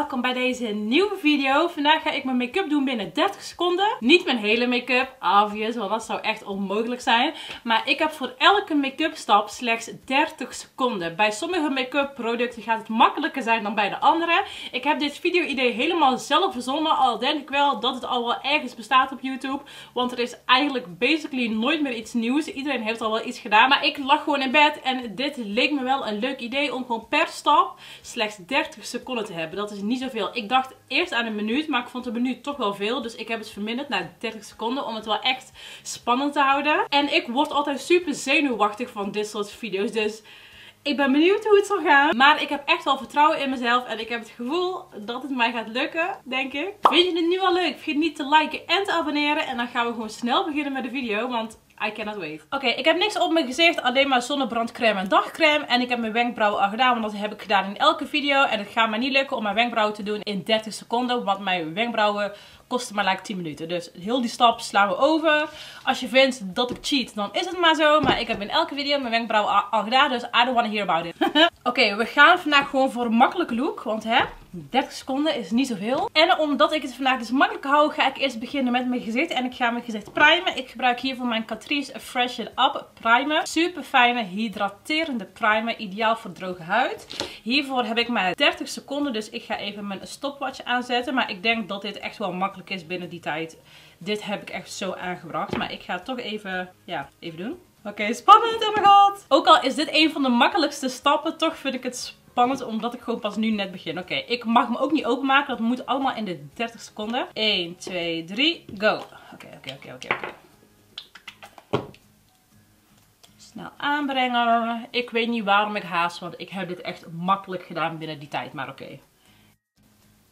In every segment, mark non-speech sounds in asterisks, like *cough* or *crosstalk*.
welkom bij deze nieuwe video. Vandaag ga ik mijn make-up doen binnen 30 seconden. Niet mijn hele make-up, obvious, want dat zou echt onmogelijk zijn. Maar ik heb voor elke make-up stap slechts 30 seconden. Bij sommige make-up producten gaat het makkelijker zijn dan bij de andere. Ik heb dit video idee helemaal zelf verzonnen, al denk ik wel dat het al wel ergens bestaat op YouTube. Want er is eigenlijk basically nooit meer iets nieuws. Iedereen heeft al wel iets gedaan. Maar ik lag gewoon in bed en dit leek me wel een leuk idee om gewoon per stap slechts 30 seconden te hebben. Dat is niet zoveel. Ik dacht eerst aan een minuut, maar ik vond een minuut toch wel veel. Dus ik heb het verminderd naar 30 seconden om het wel echt spannend te houden. En ik word altijd super zenuwachtig van dit soort video's. Dus ik ben benieuwd hoe het zal gaan. Maar ik heb echt wel vertrouwen in mezelf. En ik heb het gevoel dat het mij gaat lukken, denk ik. Vind je het nu al leuk? Vergeet niet te liken en te abonneren. En dan gaan we gewoon snel beginnen met de video. Want I cannot wait. Oké, ik heb niks op mijn gezicht. Alleen maar zonnebrandcreme en dagcreme. En ik heb mijn wenkbrauwen al gedaan. Want dat heb ik gedaan in elke video. En het gaat me niet lukken om mijn wenkbrauwen te doen in 30 seconden. Want mijn wenkbrauwen kosten maar like 10 minuten. Dus heel die stap slaan we over. Als je vindt dat ik cheat, dan is het maar zo. Maar ik heb in elke video mijn wenkbrauwen al gedaan. Dus I don't want to hear about it. *laughs* Oké, we gaan vandaag gewoon voor een makkelijke look. Want hè, 30 seconden is niet zoveel. En omdat ik het vandaag dus makkelijk hou, ga ik eerst beginnen met mijn gezicht. En ik ga mijn gezicht primen. Ik gebruik hiervoor mijn Catrice Freshen Up Primer. Super fijne, hydraterende primer. Ideaal voor droge huid. Hiervoor heb ik maar 30 seconden. Dus ik ga even mijn stopwatch aanzetten. Maar ik denk dat dit echt wel makkelijk is binnen die tijd. Dit heb ik echt zo aangebracht. Maar ik ga het toch even, ja, even doen. Oké, spannend, oh my god. Ook al is dit een van de makkelijkste stappen, toch vind ik het spannend spannend, omdat ik gewoon pas nu net begin. Oké, ik mag hem ook niet openmaken. Dat moet allemaal in de 30 seconden. 1, 2, 3, go. Oké, oké, oké, oké, oké. Snel aanbrengen. Ik weet niet waarom ik haast, want ik heb dit echt makkelijk gedaan binnen die tijd. Maar oké.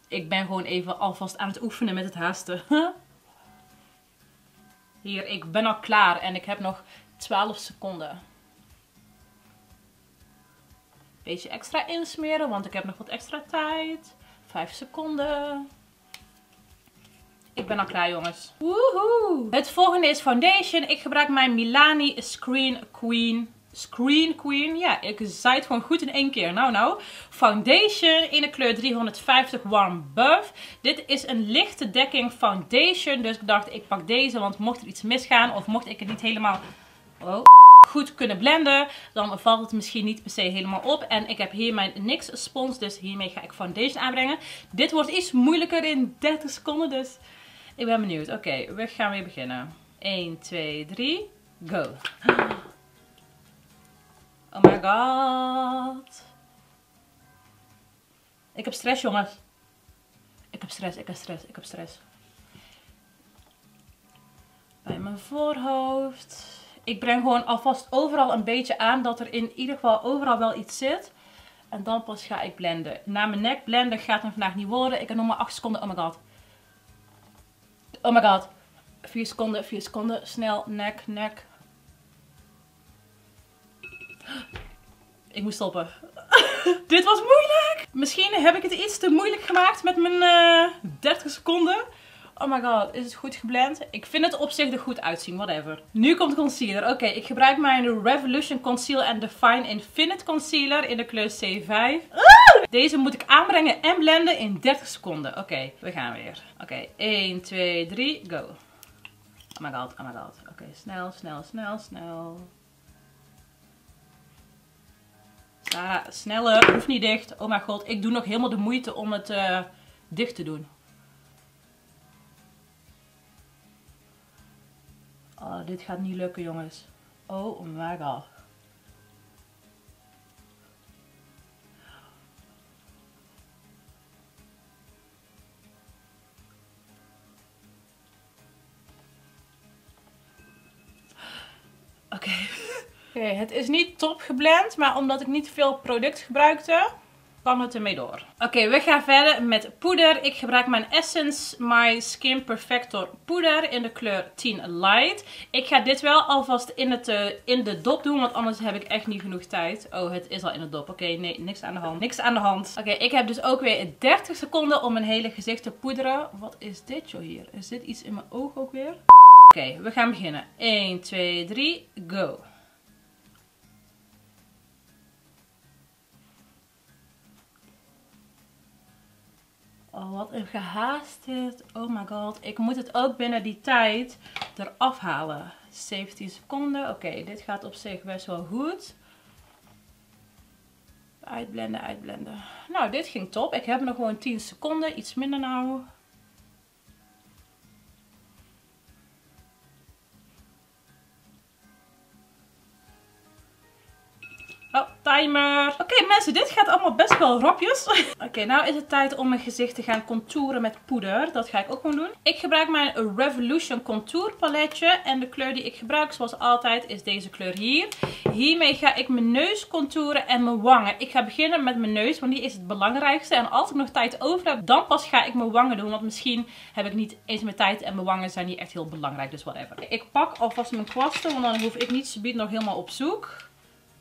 Ik ben gewoon even alvast aan het oefenen met het haasten. *laughs* Hier, ik ben al klaar en ik heb nog 12 seconden beetje extra insmeren, want ik heb nog wat extra tijd. 5 seconden. Ik ben al klaar jongens. Het volgende is foundation. Ik gebruik mijn Milani Screen Queen. Screen Queen. Ja, ik zei het gewoon goed in één keer. Nou, nou. Foundation in de kleur 350 Warm Buff. Dit is een lichte dekking foundation. Dus ik dacht, ik pak deze. Want mocht er iets misgaan of mocht ik het niet helemaal... Oh goed kunnen blenden, dan valt het misschien niet per se helemaal op. En ik heb hier mijn NYX spons, dus hiermee ga ik foundation aanbrengen. Dit wordt iets moeilijker in 30 seconden, dus ik ben benieuwd. Oké, we gaan weer beginnen. 1, 2, 3, go. Oh my god. Ik heb stress, jongens. Ik heb stress, ik heb stress, ik heb stress. Bij mijn voorhoofd ik breng gewoon alvast overal een beetje aan dat er in ieder geval overal wel iets zit. En dan pas ga ik blenden. Na mijn nek blenden gaat hem vandaag niet worden. Ik heb nog maar 8 seconden. Oh my god. Oh my god. 4 seconden, 4 seconden. Snel, nek, nek. Ik moet stoppen. *laughs* Dit was moeilijk. Misschien heb ik het iets te moeilijk gemaakt met mijn uh, eh, 30 seconden. Oh my god, is het goed geblend? Ik vind het op zich er goed uitzien, whatever. Nu komt concealer. Oké, ik gebruik mijn Revolution Conceal and Define Infinite Concealer in de kleur C5. Deze moet ik aanbrengen en blenden in 30 seconden. Oké, we gaan weer. Oké, 1, 2, 3, go. Oh my god, oh my god. Oké, snel, snel, snel, snel. Sarah, sneller. Hoeft niet dicht. Oh my god, ik doe nog helemaal de moeite om het uh, dicht te doen. Oh, dit gaat niet lukken jongens. Oh my god. Oké. *laughs* Oké, het is niet top geblend, maar omdat ik niet veel product gebruikte, kan het ermee door. Oké, we gaan verder met poeder. Ik gebruik mijn Essence My Skin Perfector poeder in de kleur 10 Light. Ik ga dit wel alvast in, het, uh, in de dop doen, want anders heb ik echt niet genoeg tijd. Oh, het is al in de dop. Oké, nee, niks aan de hand. Niks aan de hand. Oké, ik heb dus ook weer 30 seconden om mijn hele gezicht te poederen. Wat is dit joh hier? Is dit iets in mijn oog ook weer? Oké, we gaan beginnen. 1, 2, 3, go. Oh, wat een gehaast dit. Oh my god. Ik moet het ook binnen die tijd eraf halen. 17 seconden. Oké, dit gaat op zich best wel goed. Uitblenden, uitblenden. Nou, dit ging top. Ik heb nog gewoon 10 seconden. Iets minder nou. Oh, timer. Mensen, dit gaat allemaal best wel rapjes. *laughs* Oké, nou is het tijd om mijn gezicht te gaan contouren met poeder. Dat ga ik ook gewoon doen. Ik gebruik mijn Revolution Contour paletje. En de kleur die ik gebruik zoals altijd is deze kleur hier. Hiermee ga ik mijn neus contouren en mijn wangen. Ik ga beginnen met mijn neus, want die is het belangrijkste. En als ik nog tijd over heb, dan pas ga ik mijn wangen doen. Want misschien heb ik niet eens mijn tijd en mijn wangen zijn niet echt heel belangrijk. Dus whatever. Ik pak alvast mijn kwasten, want dan hoef ik niet subiet nog helemaal op zoek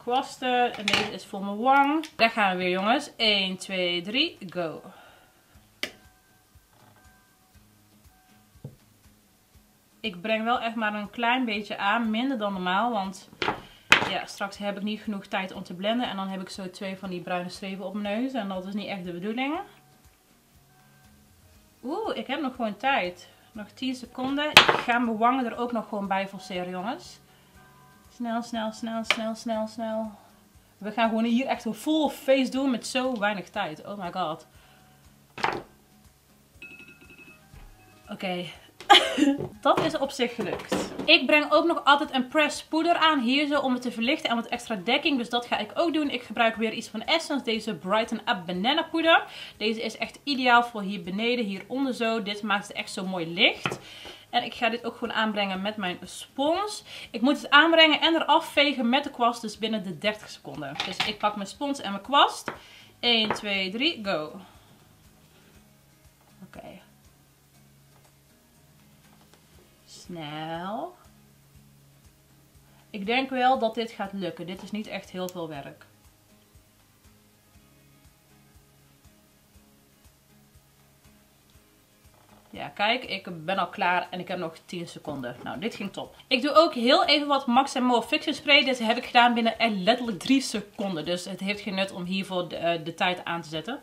kwasten. En deze is voor mijn wang. Daar gaan we weer jongens. 1, 2, 3, go. Ik breng wel echt maar een klein beetje aan. Minder dan normaal. Want ja, straks heb ik niet genoeg tijd om te blenden. En dan heb ik zo twee van die bruine strepen op mijn neus. En dat is niet echt de bedoeling. Oeh, ik heb nog gewoon tijd. Nog 10 seconden. Ik ga mijn wangen er ook nog gewoon bij forceren jongens. Snel, snel, snel, snel, snel, snel. We gaan gewoon hier echt een full face doen met zo weinig tijd. Oh my god. Oké. *laughs* dat is op zich gelukt. Ik breng ook nog altijd een press poeder aan hier zo om het te verlichten en wat extra dekking. Dus dat ga ik ook doen. Ik gebruik weer iets van Essence, deze Brighten Up Banana poeder. Deze is echt ideaal voor hier beneden, hieronder zo. Dit maakt het echt zo mooi licht. En ik ga dit ook gewoon aanbrengen met mijn spons. Ik moet het aanbrengen en eraf vegen met de kwast. Dus binnen de 30 seconden. Dus ik pak mijn spons en mijn kwast. 1, 2, 3, go. Oké. Snel. Ik denk wel dat dit gaat lukken. Dit is niet echt heel veel werk. Ja, kijk, ik ben al klaar en ik heb nog 10 seconden. Nou, dit ging top. Ik doe ook heel even wat Max More Fiction Spray. Dit heb ik gedaan binnen letterlijk 3 seconden. Dus het heeft geen nut om hiervoor de, uh, de tijd aan te zetten.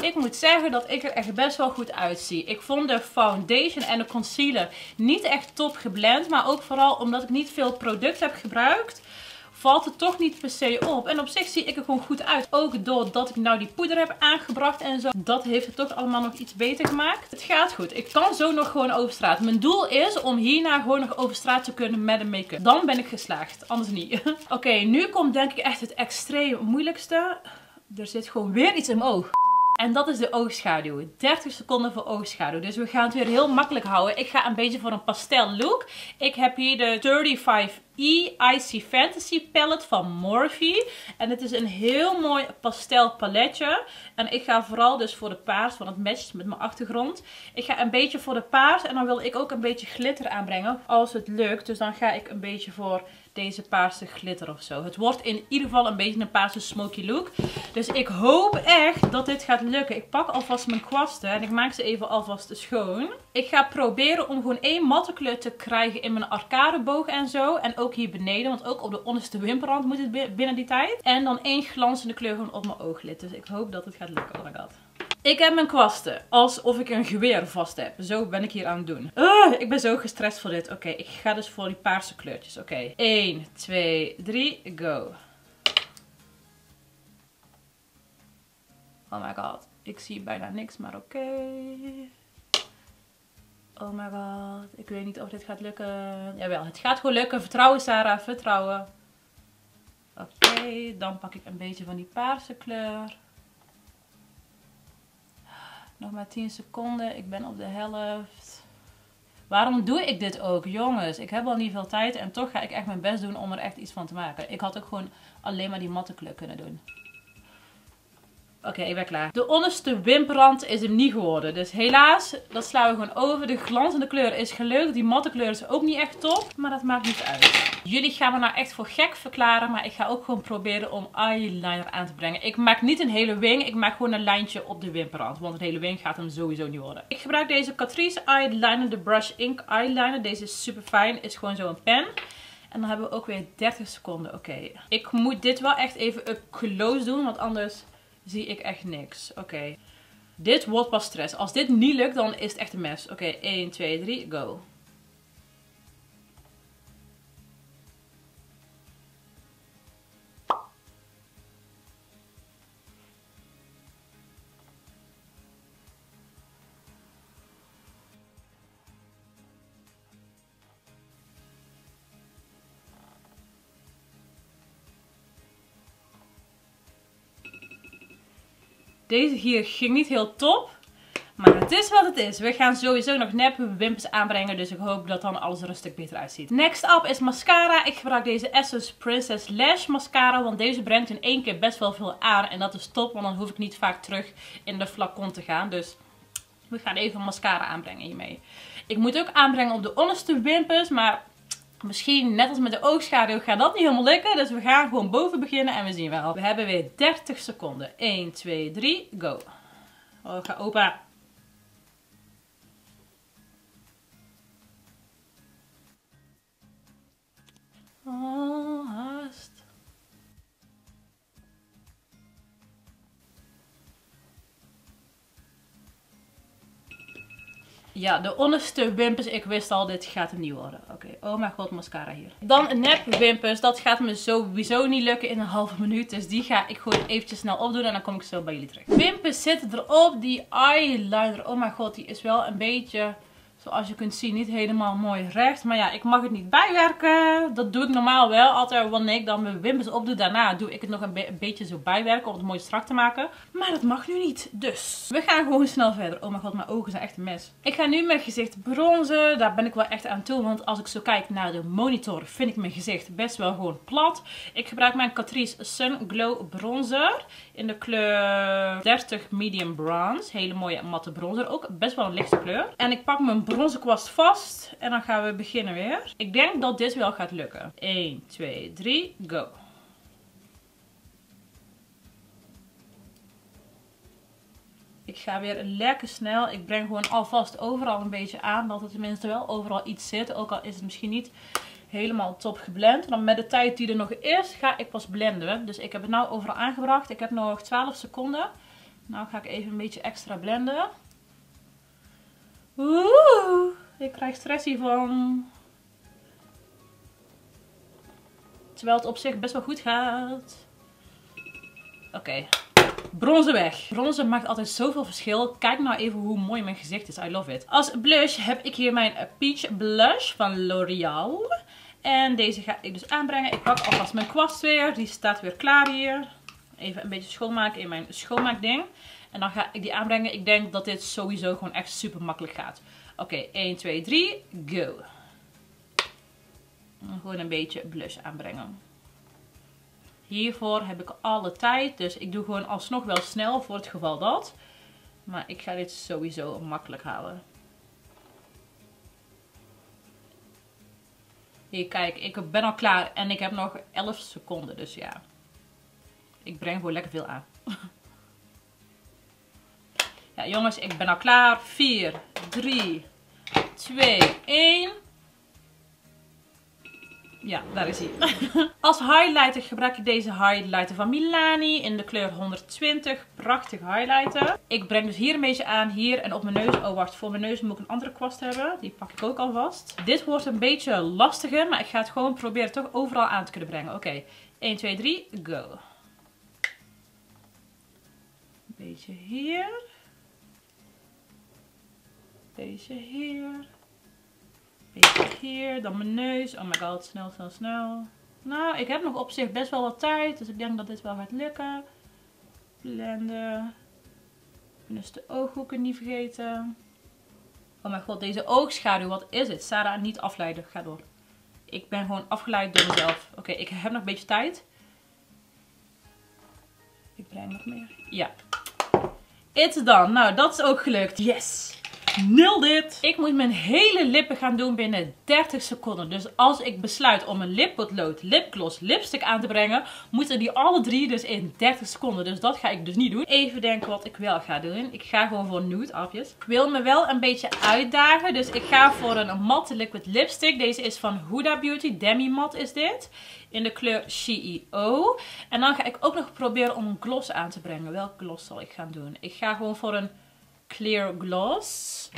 Ik moet zeggen dat ik er echt best wel goed uitzie. Ik vond de foundation en de concealer niet echt top geblend. Maar ook vooral omdat ik niet veel product heb gebruikt valt het toch niet per se op. En op zich zie ik er gewoon goed uit. Ook doordat ik nou die poeder heb aangebracht en zo. Dat heeft het toch allemaal nog iets beter gemaakt. Het gaat goed. Ik kan zo nog gewoon over straat. Mijn doel is om hierna gewoon nog over straat te kunnen met een make-up. Dan ben ik geslaagd. Anders niet. *laughs* Oké, nu komt denk ik echt het extreem moeilijkste. Er zit gewoon weer iets in mijn oog. En dat is de oogschaduw. 30 seconden voor oogschaduw. Dus we gaan het weer heel makkelijk houden. Ik ga een beetje voor een pastel look. Ik heb hier de 35E Icy Fantasy palette van Morphe. En het is een heel mooi pastel paletje. En ik ga vooral dus voor de paars, want het matcht met mijn achtergrond. Ik ga een beetje voor de paars. En dan wil ik ook een beetje glitter aanbrengen. Als het lukt. Dus dan ga ik een beetje voor deze paarse glitter of zo. Het wordt in ieder geval een beetje een paarse smoky look. Dus ik hoop echt dat dit gaat lukken. Ik pak alvast mijn kwasten en ik maak ze even alvast schoon. Ik ga proberen om gewoon één matte kleur te krijgen in mijn arcadeboog en zo. En ook hier beneden, want ook op de onderste wimperrand moet het binnen die tijd. En dan één glanzende kleur gewoon op mijn ooglid. Dus ik hoop dat het gaat lukken. Oh my god. Ik heb mijn kwasten. Alsof ik een geweer vast heb. Zo ben ik hier aan het doen. Uh, ik ben zo gestrest voor dit. Oké, ik ga dus voor die paarse kleurtjes. Oké, 1, 2, 3, go. Oh my god. Ik zie bijna niks, maar oké. Oh my god. Ik weet niet of dit gaat lukken. Jawel, het gaat gewoon lukken. Vertrouwen Sarah, vertrouwen. Oké, dan pak ik een beetje van die paarse kleur. Nog maar 10 seconden. Ik ben op de helft. Waarom doe ik dit ook? Jongens, ik heb al niet veel tijd en toch ga ik echt mijn best doen om er echt iets van te maken. Ik had ook gewoon alleen maar die matte kleur kunnen doen. Oké, ik ben klaar. De onderste wimperrand is hem niet geworden. Dus helaas, dat slaan we gewoon over. De glanzende kleur is gelukt. Die matte kleur is ook niet echt top. Maar dat maakt niet uit. Jullie gaan me nou echt voor gek verklaren. Maar ik ga ook gewoon proberen om eyeliner aan te brengen. Ik maak niet een hele wing. Ik maak gewoon een lijntje op de wimperrand. Want een hele wing gaat hem sowieso niet worden. Ik gebruik deze Catrice Eyeliner. De Brush Ink Eyeliner. Deze is super fijn. Is gewoon zo'n pen. En dan hebben we ook weer 30 seconden. Oké. Ik moet dit wel echt even up close doen. Want anders zie ik echt niks. Oké. Dit wordt pas stress. Als dit niet lukt, dan is het echt een mes. Oké, 1, 2, 3, go. Deze hier ging niet heel top. Maar het is wat het is. We gaan sowieso nog nep wimpers aanbrengen. Dus ik hoop dat dan alles er een stuk beter uitziet. Next up is mascara. Ik gebruik deze Essence Princess Lash Mascara. Want deze brengt in één keer best wel veel aan. En dat is top. Want dan hoef ik niet vaak terug in de flacon te gaan. Dus we gaan even mascara aanbrengen hiermee. Ik moet ook aanbrengen op de onderste wimpers. Maar Misschien net als met de oogschaduw gaat dat niet helemaal lukken. Dus we gaan gewoon boven beginnen en we zien wel. We hebben weer 30 seconden. 1, 2, 3, go. Oh, ga opa. Ja, de onderste wimpers. Ik wist al, dit gaat hem niet worden. Oké, oh mijn god, mascara hier. Dan nep wimpers. Dat gaat me sowieso niet lukken in een halve minuut. Dus die ga ik gewoon eventjes snel opdoen. En dan kom ik zo bij jullie terug. Wimpers zitten erop. Die eyeliner, oh mijn god, die is wel een beetje Zoals je kunt zien niet helemaal mooi recht. Maar ja, ik mag het niet bijwerken. Dat doe ik normaal wel. Altijd wanneer ik dan mijn wimpers opdoe. Daarna doe ik het nog een, beetje zo bijwerken. Om het mooi strak te maken. Maar dat mag nu niet. Dus we gaan gewoon snel verder. Oh mijn god, mijn ogen zijn echt een mes. Ik ga nu mijn gezicht bronzen. Daar ben ik wel echt aan toe. Want als ik zo kijk naar de monitor vind ik mijn gezicht best wel gewoon plat. Ik gebruik mijn Catrice Sun Glow Bronzer. In de kleur 30 Medium Bronze. Hele mooie matte bronzer. Ook best wel een lichte kleur. En ik pak mijn kwast vast. En dan gaan we beginnen weer. Ik denk dat dit wel gaat lukken. 1, 2, 3, go. Ik ga weer lekker snel. Ik breng gewoon alvast overal een beetje aan. Dat er tenminste wel overal iets zit. Ook al is het misschien niet helemaal top geblend. Dan met de tijd die er nog is, ga ik pas blenden. Dus ik heb het nu overal aangebracht. Ik heb nog 12 seconden. Nou ga ik even een beetje extra blenden. Oeh, ik krijg stress hiervan. Terwijl het op zich best wel goed gaat. Oké. Bronzen weg. Bronzen maakt altijd zoveel verschil. Kijk nou even hoe mooi mijn gezicht is. I love it. Als blush heb ik hier mijn Peach Blush van L'Oreal. En deze ga ik dus aanbrengen. Ik pak alvast mijn kwast weer. Die staat weer klaar hier. Even een beetje schoonmaken in mijn schoonmaakding. En dan ga ik die aanbrengen. Ik denk dat dit sowieso gewoon echt super makkelijk gaat. Oké, 1, 2, 3, go. Gewoon een beetje blush aanbrengen. Hiervoor heb ik alle tijd. Dus ik doe gewoon alsnog wel snel voor het geval dat. Maar ik ga dit sowieso makkelijk houden. Hier, kijk, ik ben al klaar en ik heb nog 11 seconden. Dus ja, ik breng gewoon lekker veel aan. *laughs* Ja, jongens, ik ben al klaar. 4, 3, 2, 1. Ja, daar is hij. *laughs* Als highlighter gebruik ik deze highlighter van Milani in de kleur 120. Prachtig highlighter. Ik breng dus hier een beetje aan, hier en op mijn neus. Oh wacht, voor mijn neus moet ik een andere kwast hebben. Die pak ik ook alvast. Dit wordt een beetje lastiger, maar ik ga het gewoon proberen toch overal aan te kunnen brengen. Oké, 1, 2, 3, go. Beetje hier. Deze hier. Beetje hier. Dan mijn neus. Oh my god, snel, snel, snel. Nou, ik heb nog op zich best wel wat tijd. Dus ik denk dat dit wel gaat lukken. Blenden. Dus de ooghoeken niet vergeten. Oh mijn god, deze oogschaduw. Wat is het? Sarah, niet afleiden. Ga door. Ik ben gewoon afgeleid door mezelf. Oké, ik heb nog een beetje tijd. Ik breng nog meer. Ja. It's done. Nou, dat is ook gelukt. Yes. Nul dit! Ik moet mijn hele lippen gaan doen binnen 30 seconden. Dus als ik besluit om een lippotlood, lipgloss, lipstick aan te brengen, moeten die alle drie dus in 30 seconden. Dus dat ga ik dus niet doen. Even denken wat ik wel ga doen. Ik ga gewoon voor nude afjes. Ik wil me wel een beetje uitdagen. Dus ik ga voor een matte liquid lipstick. Deze is van Huda Beauty. Demi matte is dit. In de kleur CEO. En dan ga ik ook nog proberen om een gloss aan te brengen. Welke gloss zal ik gaan doen? Ik ga gewoon voor een Clear Gloss.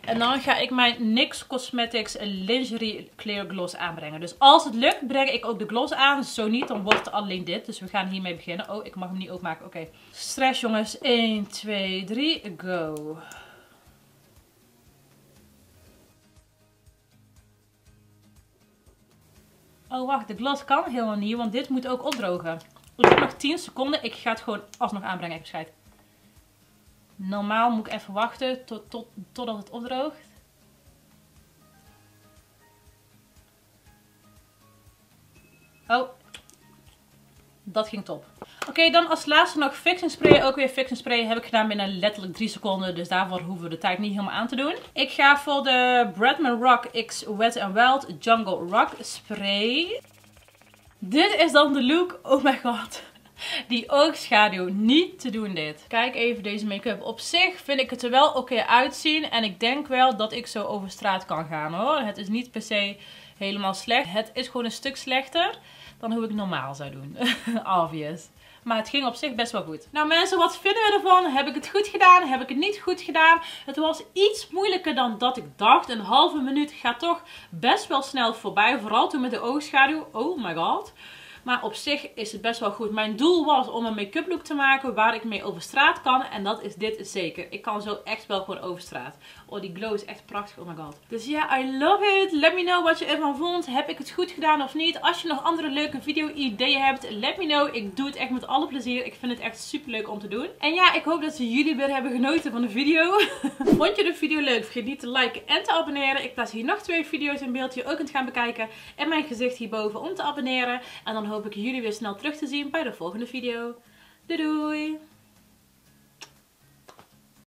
En dan ga ik mijn NYX Cosmetics Lingerie Clear Gloss aanbrengen. Dus als het lukt, breng ik ook de gloss aan. Zo niet, dan wordt het alleen dit. Dus we gaan hiermee beginnen. Oh, ik mag hem niet openmaken. Oké. Stress jongens. 1, 2, 3, go. Oh, wacht. De gloss kan helemaal niet, want dit moet ook opdrogen. Ik heb nog 10 seconden. Ik ga het gewoon alsnog aanbrengen. Even scheid. Normaal moet ik even wachten tot, tot, totdat het opdroogt. Oh, dat ging top. Oké, dan als laatste nog fixing spray. Ook weer fixing spray heb ik gedaan binnen letterlijk 3 seconden. Dus daarvoor hoeven we de tijd niet helemaal aan te doen. Ik ga voor de Bradman Rock X Wet n Wild Jungle Rock Spray. Dit is dan de look. Oh my god. Die oogschaduw, niet te doen dit. Kijk even deze make-up. Op zich vind ik het er wel oké uitzien. En ik denk wel dat ik zo over straat kan gaan hoor. Het is niet per se helemaal slecht. Het is gewoon een stuk slechter dan hoe ik normaal zou doen. *laughs* Obvious. Maar het ging op zich best wel goed. Nou mensen, wat vinden we ervan? Heb ik het goed gedaan? Heb ik het niet goed gedaan? Het was iets moeilijker dan dat ik dacht. Een halve minuut gaat toch best wel snel voorbij. Vooral toen met de oogschaduw. Oh my god. Maar op zich is het best wel goed. Mijn doel was om een make-up look te maken waar ik mee over straat kan. En dat is dit zeker. Ik kan zo echt wel gewoon over straat. Oh, die glow is echt prachtig. Oh my god. Dus ja, I love it. Let me know wat je ervan vond. Heb ik het goed gedaan of niet? Als je nog andere leuke video-ideeën hebt, let me know. Ik doe het echt met alle plezier. Ik vind het echt super leuk om te doen. En ja, ik hoop dat jullie weer hebben genoten van de video. *laughs* vond je de video leuk? Vergeet niet te liken en te abonneren. Ik plaats hier nog twee video's in beeld die je ook kunt gaan bekijken. En mijn gezicht hierboven om te abonneren. En dan hoop ik jullie weer snel terug te zien bij de volgende video. Doei doei!